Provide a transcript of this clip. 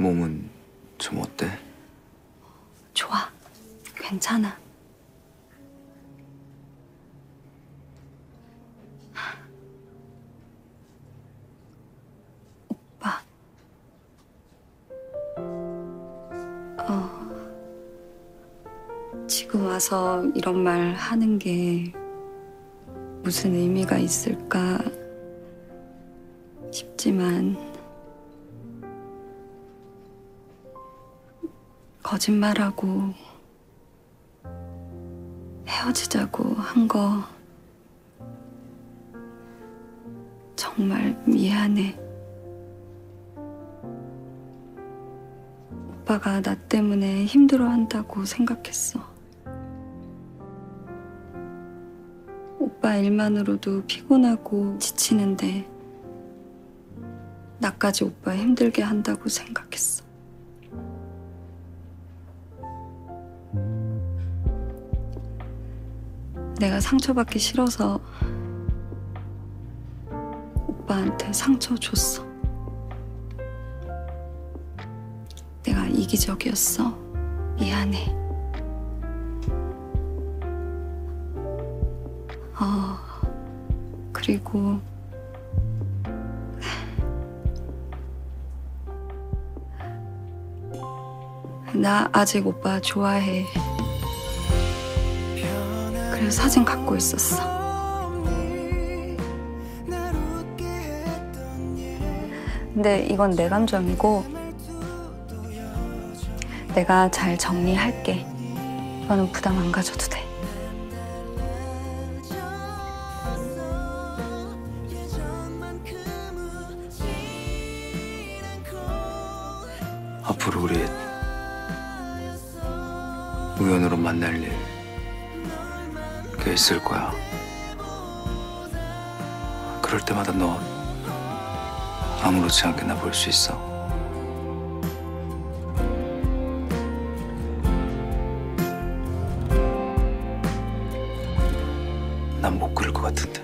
몸은 좀 어때? 좋아. 괜찮아. 오빠. 어. 지금 와서 이런 말 하는 게 무슨 의미가 있을까 싶지만 거짓말하고 헤어지자고 한 거 정말 미안해. 오빠가 나 때문에 힘들어 한다고 생각했어. 오빠 일만으로도 피곤하고 지치는데 나까지 오빠 힘들게 한다고 생각했어. 내가 상처받기 싫어서 오빠한테 상처 줬어. 내가 이기적이었어. 미안해. 어, 그리고 나 아직 오빠 좋아해. 그래서 사진 갖고 있었어. 근데 이건 내 감정이고 내가 잘 정리할게. 이거는 부담 안 가져도 돼. 앞으로 우리 우연으로 만날 일 꽤 있을 거야. 그럴 때마다 너 아무렇지 않게 나 볼 수 있어. 난 못 그럴 것 같은데.